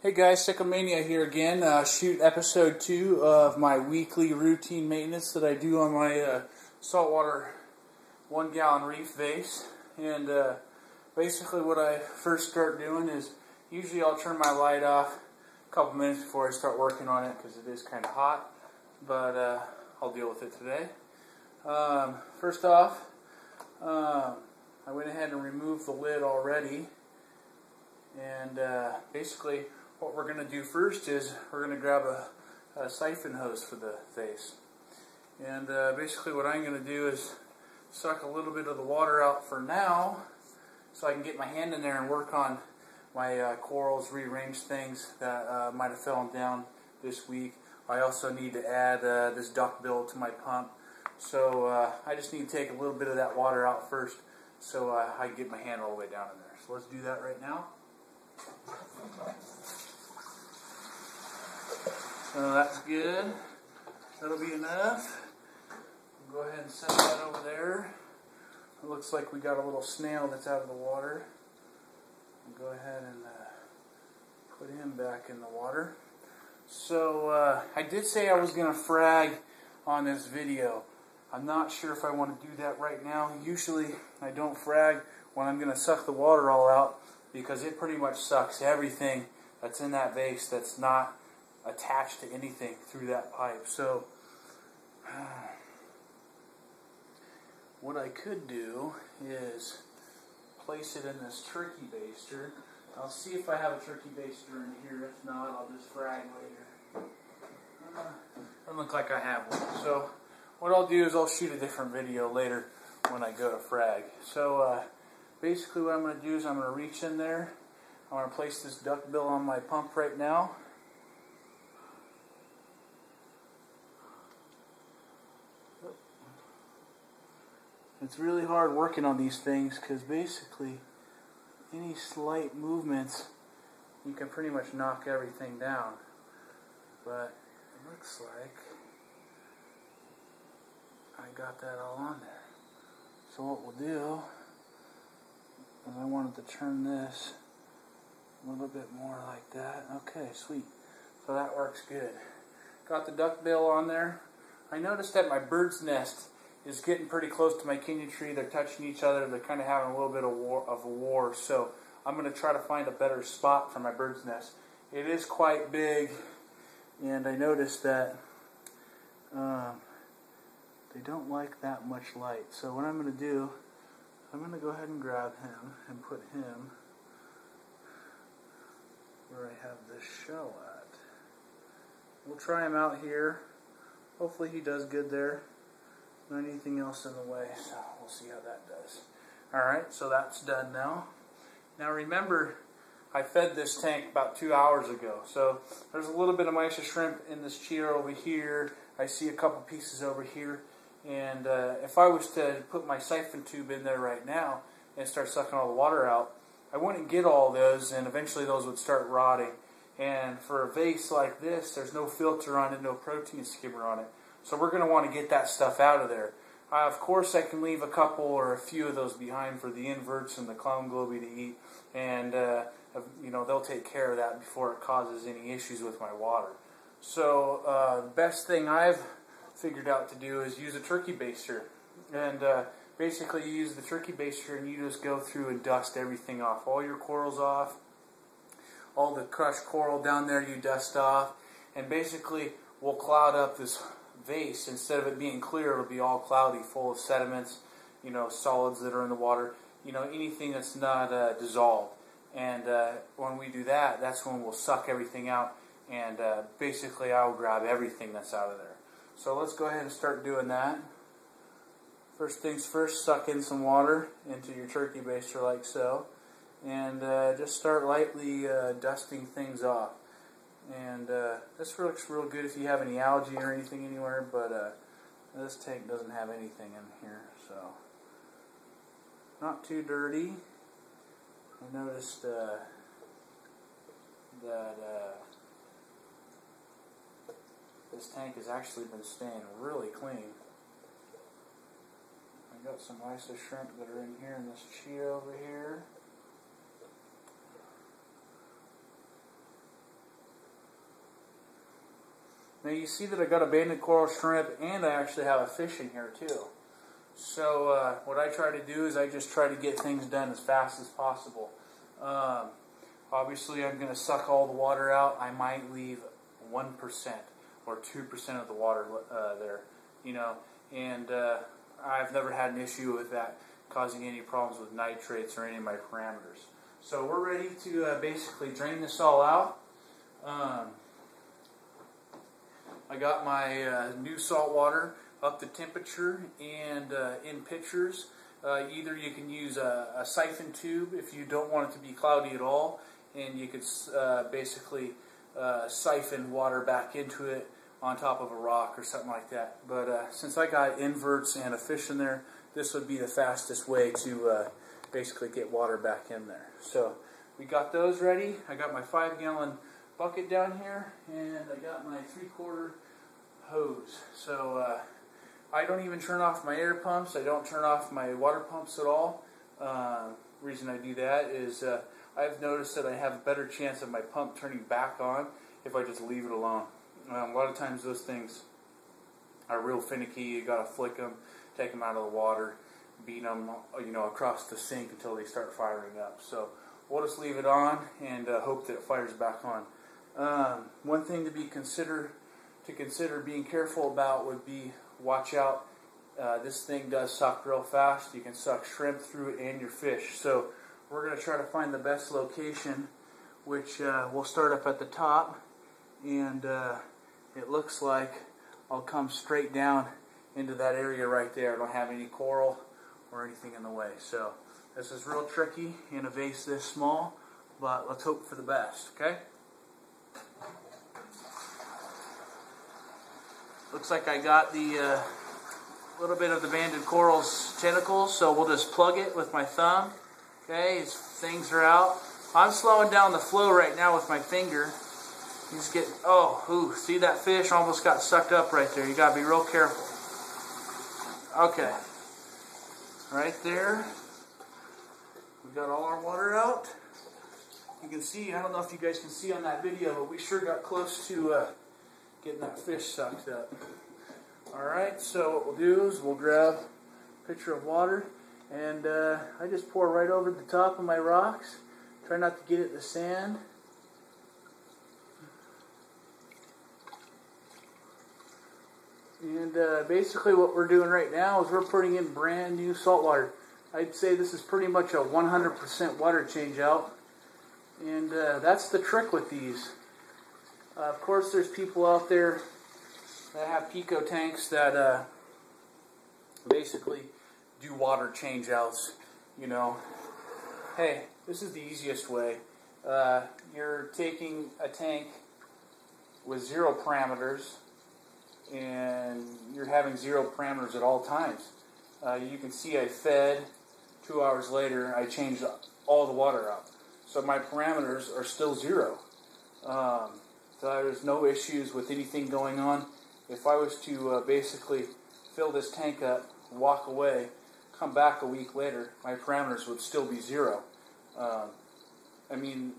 Hey guys, Sycomania here again. Uh, shoot episode two of my weekly routine maintenance that I do on my uh, saltwater one gallon reef vase. And uh, basically, what I first start doing is usually I'll turn my light off a couple minutes before I start working on it because it is kind of hot. But uh, I'll deal with it today. Um, first off, um, I went ahead and removed the lid already. And uh, basically, what we're going to do first is we're going to grab a, a, siphon hose for the face. And uh, basically what I'm going to do is suck a little bit of the water out for now so I can get my hand in there and work on my uh, corals, rearrange things that uh, might have fallen down this week. I also need to add uh, this duck bill to my pump. So uh, I just need to take a little bit of that water out first so uh, I can get my hand all the way down in there. So let's do that right now. So that's good. That'll be enough. We'll go ahead and set that over there. It looks like we got a little snail that's out of the water. We'll go ahead and uh, put him back in the water. So uh, I did say I was going to frag on this video. I'm not sure if I want to do that right now. Usually I don't frag when I'm going to suck the water all out because it pretty much sucks everything that's in that vase that's not attached to anything through that pipe. So what I could do is place it in this turkey baster. I'll see if I have a turkey baster in here. If not, I'll just frag later. Uh, doesn't look like I have one. So what I'll do is I'll shoot a different video later when I go to frag. So uh, basically what I'm going to do is I'm going to reach in there. I'm going to place this duck bill on my pump right now. It's really hard working on these things because basically any slight movements you can pretty much knock everything down. But it looks like I got that all on there. So what we'll do I wanted to turn this a little bit more like that. Okay, sweet. So that works good. Got the duck bill on there. I noticed that my bird's nest is getting pretty close to my Kenya tree. They're touching each other. They're kind of having a little bit of, war, of a war. So I'm going to try to find a better spot for my bird's nest. It is quite big, and I noticed that um, they don't like that much light. So what I'm going to do, I'm going to go ahead and grab him and put him where I have this shell at. We'll try him out here. Hopefully he does good there not anything else in the way, so we'll see how that does. Alright, so that's done now. Now remember, I fed this tank about two hours ago, so there's a little bit of mysis shrimp in this cheer over here. I see a couple pieces over here, and uh, if I was to put my siphon tube in there right now and start sucking all the water out, I wouldn't get all those, and eventually those would start rotting. And for a vase like this, there's no filter on it, no protein skimmer on it. So we're going to want to get that stuff out of there. Uh, of course, I can leave a couple or a few of those behind for the inverts and the clown globy to eat, and uh, you know they'll take care of that before it causes any issues with my water. So uh, the best thing I've figured out to do is use a turkey baster, and uh, basically you use the turkey baster and you just go through and dust everything off, all your corals off, all the crushed coral down there you dust off, and basically we'll cloud up this vase, instead of it being clear, it'll be all cloudy, full of sediments, you know, solids that are in the water, you know, anything that's not uh, dissolved. And uh, when we do that, that's when we'll suck everything out, and uh, basically I'll grab everything that's out of there. So let's go ahead and start doing that. First things first, suck in some water into your turkey baster like so, and uh, just start lightly uh, dusting things off. And uh, this looks real good if you have any algae or anything anywhere, but uh, this tank doesn't have anything in here, so not too dirty. I noticed uh, that uh, this tank has actually been staying really clean. I got some mysis shrimp that are in here in this chia over here. Now you see that I got a banded coral shrimp and I actually have a fish in here too. So uh, what I try to do is I just try to get things done as fast as possible. Um, obviously I'm going to suck all the water out. I might leave 1% or 2% of the water uh, there, you know, and uh, I've never had an issue with that causing any problems with nitrates or any of my parameters. So we're ready to uh, basically drain this all out. Um, I got my uh, new salt water up to temperature and uh, in pitchers. Uh, either you can use a, a, siphon tube if you don't want it to be cloudy at all, and you could uh, basically uh, siphon water back into it on top of a rock or something like that. But uh, since I got inverts and a fish in there, this would be the fastest way to basically get water back in there. So we got those ready. I got my five gallon bucket down here and I got my three quarter hose. So uh, I don't even turn off my air pumps. I don't turn off my water pumps at all. Uh, reason I do that is uh, I've noticed that I have a better chance of my pump turning back on if I just leave it alone. Um, a lot of times those things are real finicky. You got to flick them, take them out of the water beat them, you know, across the sink until they start firing up. So we'll just leave it on and uh, hope that it fires back on. Um, one thing to be consider to consider being careful about would be watch out. Uh, this thing does suck real fast. You can suck shrimp through it and your fish. So we're going to try to find the best location, which uh, we'll start up at the top, and uh, it looks like I'll come straight down into that area right there. I don't have any coral or anything in the way. So this is real tricky in a vase this small, but let's hope for the best, okay? Looks like I got the uh, little bit of the banded coral's tentacles, so we'll just plug it with my thumb. Okay, things are out. I'm slowing down the flow right now with my finger. He's getting, oh, ooh, see that fish almost got sucked up right there. You gotta be real careful. Okay, right there. We got all our water out. You can see, I don't know if you guys can see on that video, but we sure got close to uh, getting that fish sucked up. Alright, so what we'll do is we'll grab a pitcher of water and uh, I just pour right over the top of my rocks. Try not to get it in the sand. And uh, basically what we're doing right now is we're putting in brand new salt water. I'd say this is pretty much a 100% water change out. And uh, that's the trick with these. Uh, of course, there's people out there that have Pico tanks that uh, basically do water changeouts. You know, hey, this is the easiest way. Uh, you're taking a tank with zero parameters and you're having zero parameters at all times. Uh, you can see I fed, two hours later I changed all the water out. So my parameters are still zero. Um, so there's no issues with anything going on. If I was to uh, basically fill this tank up, walk away, come back a week later, my parameters would still be zero. Um, I mean,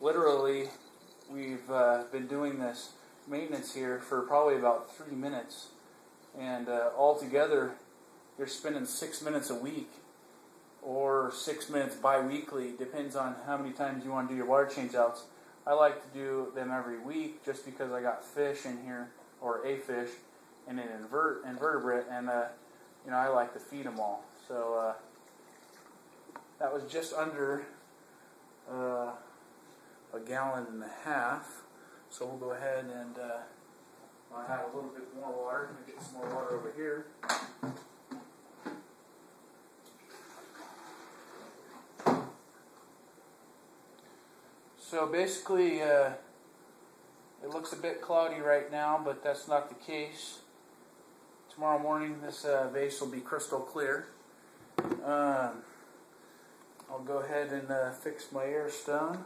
literally, we've uh, been doing this maintenance here for probably about three minutes. And uh, altogether, you're spending six minutes a week or six minutes bi-weekly. Depends on how many times you want to do your water change outs. I like to do them every week just because I got fish in here, or a fish, and an invert, invertebrate, and uh, you know I like to feed them all. So uh, that was just under uh, a gallon and a half. So we'll go ahead and uh, I have a little bit more water. Get some more water over here. So basically, uh, it looks a bit cloudy right now, but that's not the case. Tomorrow morning, this uh, vase will be crystal clear. Um, I'll go ahead and uh, fix my air stone.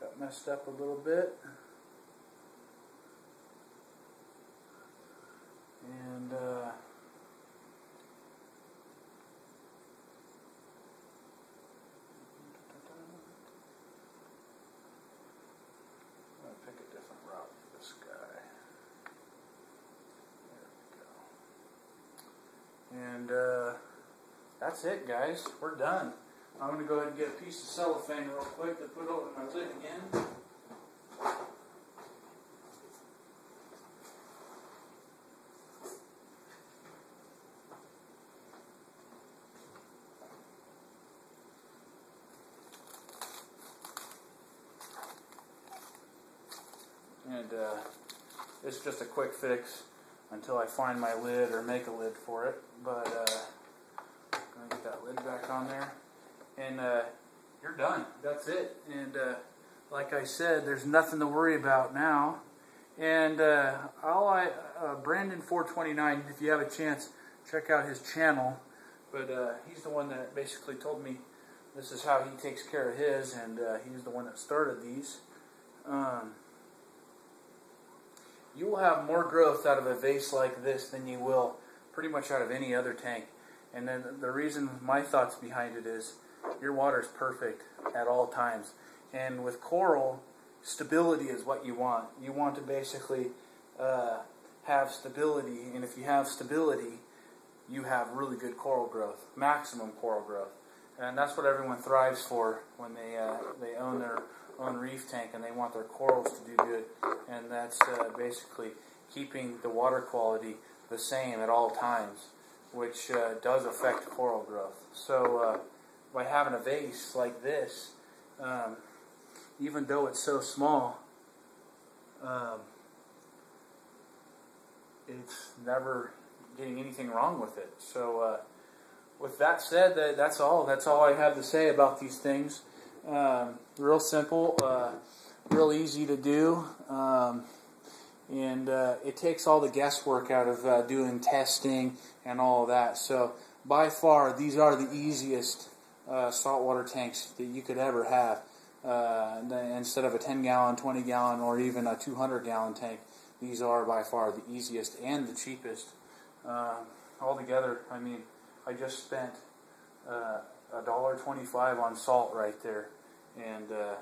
Got messed up a little bit. And uh, that's it, guys. We're done. I'm going to go ahead and get a piece of cellophane real quick to put over my lid again. And uh, it's just a quick fix until I find my lid or make a lid for it. But uh, to get that lid back on there. And uh, you're done. That's it. And uh, like I said, there's nothing to worry about now. And uh, all I, uh, Brandon 429, if you have a chance, check out his channel. But uh, he's the one that basically told me this is how he takes care of his, and he's the one that started these. Um, you will have more growth out of a vase like this than you will pretty much out of any other tank. And then the reason, my thoughts behind it is, your water is perfect at all times. And with coral, stability is what you want. You want to basically uh, have stability, and if you have stability, you have really good coral growth, maximum coral growth, and that's what everyone thrives for when they uh, they own their own reef tank and they want their corals to do good, and that's uh, basically keeping the water quality the same at all times, which uh, does affect coral growth. So uh, by having a vase like this, um, even though it's so small, um, it's never getting anything wrong with it. So, uh, with that said, that's all. That's all I have to say about these things. Um, real simple, uh, real easy to do, um, and uh, it takes all the guesswork out of uh, doing testing and all of that. So, by far, these are the easiest uh, saltwater tanks that you could ever have. Uh, instead of a 10 gallon, 20 gallon, or even a 200 gallon tank, these are by far the easiest and the cheapest. Uh, altogether, I mean, I just spent a dollar twenty-five on salt right there, and uh,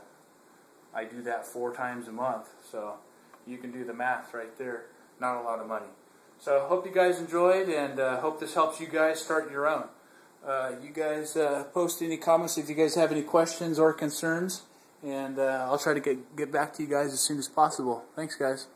I do that four times a month. So you can do the math right there. Not a lot of money. So hope you guys enjoyed, and uh, hope this helps you guys start your own. Uh, you guys uh, post any comments if you guys have any questions or concerns, and uh, I'll try to get get back to you guys as soon as possible. Thanks, guys.